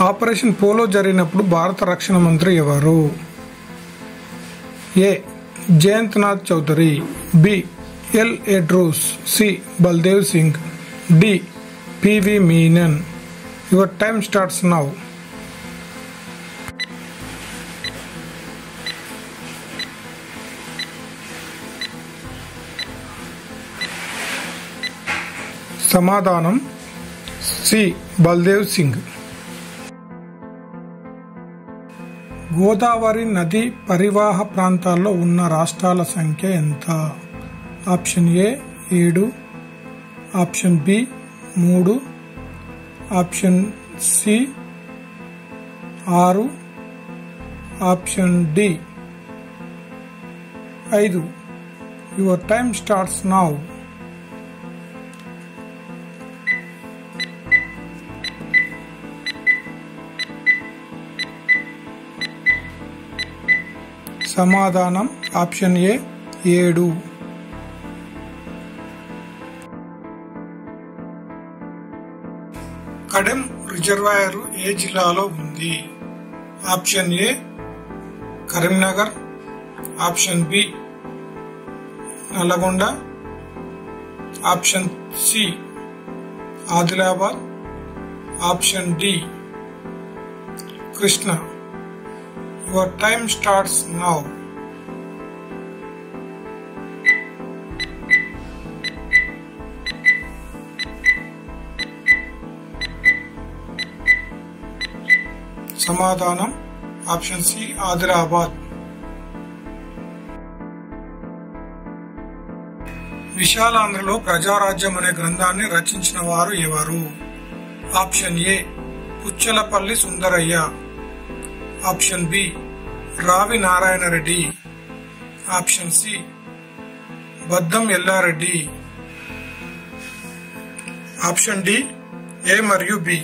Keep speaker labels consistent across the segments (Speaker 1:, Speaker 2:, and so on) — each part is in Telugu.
Speaker 1: ఆపరేషన్ పోలో జరిగినప్పుడు భారత రక్షణ మంత్రి ఎవరు? A. Jayanthnath Chaudhari. B. L. Edroos. C. Baldev Singh. D. PV Menon. Your time starts now. సమాధానం సి. బల్దేవ్ సింగ్. గోదావరి నది పరివాహ ప్రాంతాల్లో ఉన్న రాష్ట్రాల సంఖ్య ఎంత? ఆప్షన్ ఏ ఏడు ఆప్షన్ బి మూడు ఆప్షన్ సి ఆరు ఆప్షన్ డి ఐదు. Your time starts now. సమాధానం ఆప్షన్ ఏ ఏడు. కడెం రిజర్వాయర్ ఏ జిల్లాలో ఉంది? Option A Karimnagar. Option B Nalgonda. Option C Adilabad. Option D Krishna. Your time starts now. సమాధానం ఆప్షన్ సి ఆదిలాబాద్. విశాలాంధ్రలో ప్రజారాజ్యం అనే గ్రంథాన్ని రచించిన వారు ఎవరు? Option A Puchalapalli Sundarayya. Option B Ravi Narayana Reddy. Option C Baddam Yellareddy. Option D A మరియు B.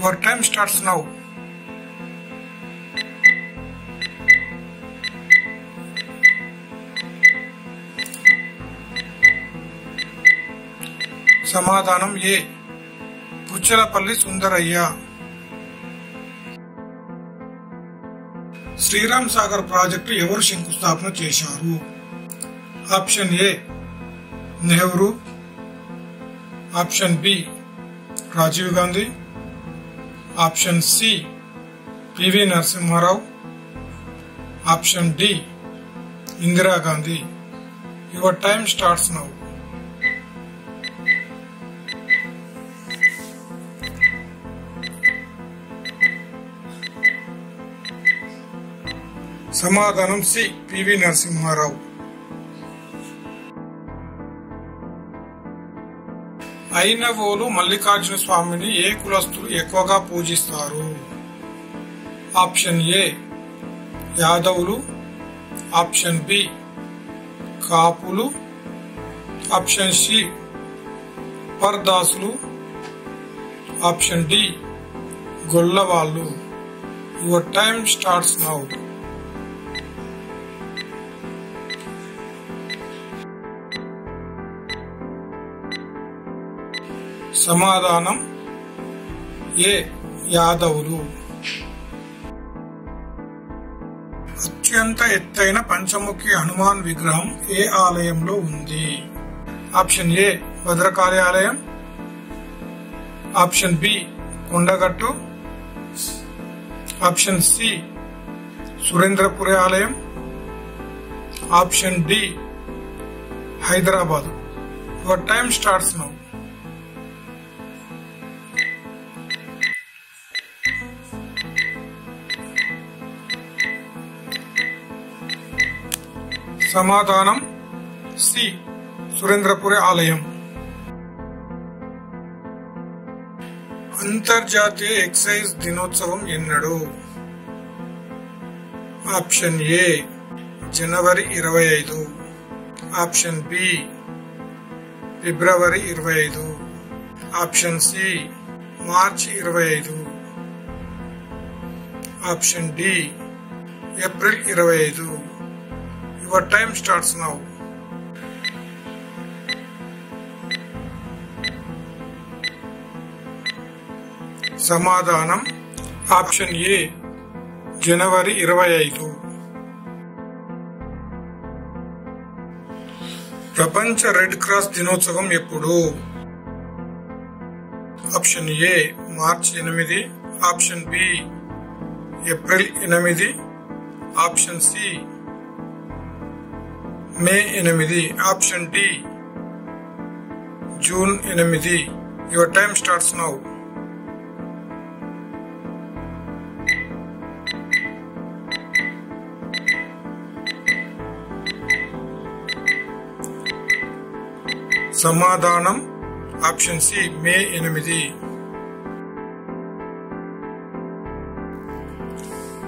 Speaker 1: Your time starts now సమాధానం ఏ. పుచ్చలపల్లి సుందరయ్య. శ్రీరామ్ సాగర్ ప్రాజెక్టు ఎవరు శంకుస్థాపన చేశారు? Option A Nehru. Option B Rajiv Gandhi. Option C PV Narasimharao. Option D Indiragandhi. Your time starts now సమాధానం సి పివి నరసింహారావు. ఐనవోలు మల్లికార్జున స్వామిని ఏ కులస్తులు ఎక్కువగా పూజిస్తారు? ఆప్షన్ ఏ యాదవులు. ఆప్షన్ బి కాపులు. ఆప్షన్ సి పర్దాసులు option D గొల్లవాళ్ళు. Your time starts now. సమాధానం ఏ యాదవులు? అత్యంత ఎత్తైన పంచముఖి హనుమాన్ విగ్రహం ఏ ఆలయంలో ఉంది? ఆప్షన్ ఏ భద్రకాళి ఆలయం option B Kondagattu. Option C Surendrapuri ఆలయం. Option D Hyderabad. Your time starts now సమాధానం సి. సురేంద్రపురి ఆలయం. అంతర్జాతీయ ఎక్సైజ్ దినోత్సవం ఎన్నడు? ఆప్షన్ ఏ జనవరి ఇరవై ఐదు. ఆప్షన్ బి ఫిబ్రవరి ఇరవై ఐదు. ఆప్షన్ సి మార్చి ఇరవై ఐదు. ఆప్షన్ డి ఏప్రిల్ ఇరవై ఐదు. యువర్ టైమ్ స్టార్ట్స్ నౌ సమాధానం ఆప్షన్ ఏ జనవరి ఇరవై ఐదు. ప్రపంచ రెడ్ క్రాస్ దినోత్సవం ఎప్పుడు? ఆప్షన్ ఏ మార్చి ఎనిమిది. ఆప్షన్ బి ఏప్రిల్ ఎనిమిది. ఆప్షన్ సి మే ఎనిమిది ఆప్షన్ డి. జూన్ ఎనిమిది. Your time starts now. సమాధానం ఆప్షన్ సి మే ఎనిమిది.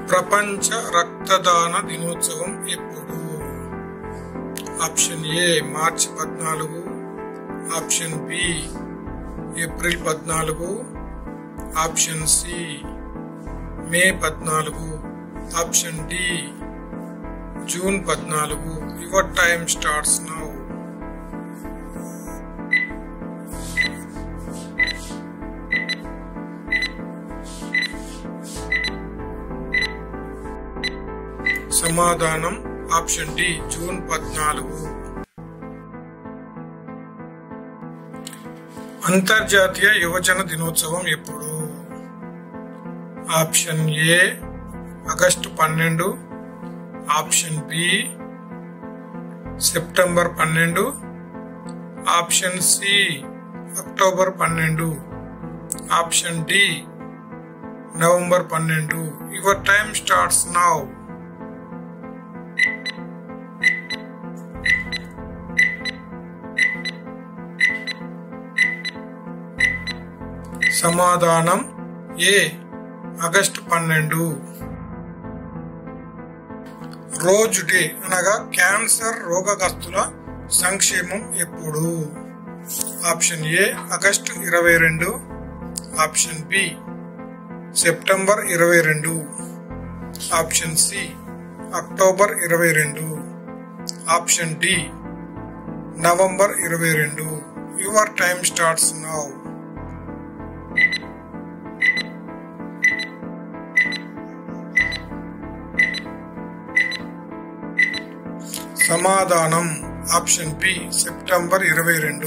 Speaker 1: ప్రపంచ రక్తదాన దినోత్సవం ఎప్పుడు? ఆప్షన్ ఏ మార్చి పద్నాలుగు ఆప్షన్ బి ఏప్రిల్ పద్నాలుగు ఆప్షన్ సి మే పద్నాలుగు ఆప్షన్ డి జూన్ పద్నాలుగు యువర్ టైమ్ స్టార్ట్స్ నౌ సమాధానం ఆప్షన్ డి జూన్ పద్నాలుగు. అంతర్జాతీయ యువజన దినోత్సవం ఎప్పుడు? ఆప్షన్ ఏ ఆగస్టు పన్నెండు. ఆప్షన్ బి సెప్టెంబర్ పన్నెండు. ఆప్షన్ సి అక్టోబర్ పన్నెండు. ఆప్షన్ డి నవంబర్ పన్నెండు. Your time starts now. సమాధానం ఏ ఆగస్టు పన్నెండు. రోజు డే అనగా క్యాన్సర్ రోగగ్రస్తుల సంక్షేమం ఎప్పుడు? ఆప్షన్ ఏ ఆగస్టు ఇరవై రెండు. ఆప్షన్ బి సెప్టెంబర్ ఇరవై రెండు. ఆప్షన్ సి అక్టోబర్ ఇరవై రెండు. ఆప్షన్ డి నవంబర్ ఇరవై రెండు. Your time starts now. సమాధానం ఆప్షన్ బి సెప్టెంబర్ ఇరవై రెండు.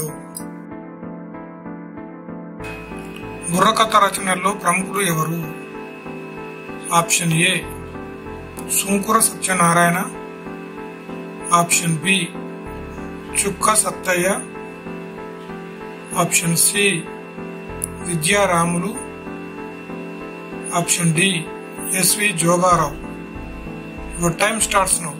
Speaker 1: బుర్రకథ రచనల్లో ప్రముఖుడు ఎవరు? Option A Sunkura Satyanarayana. Option B Chukka Sattayya. Option C Vidyaramulu. Option D SV Jogarao. Your time starts now.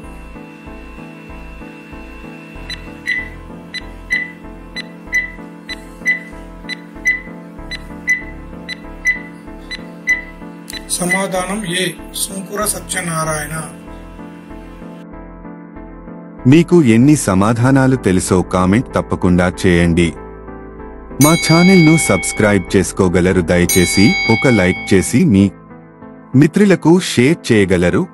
Speaker 1: సమాధానం ఏ? సుంకుర సత్యనారాయణ.
Speaker 2: మీకు ఎన్ని సమాధానాలు తెలుసో కామెంట్ తప్పకుండా చేయండి. మా ఛానల్ను సబ్స్క్రైబ్ చేసుకోగలరు దయచేసి ఒక లైక్ చేసి మీ మిత్రులకు షేర్ చేయగలరు.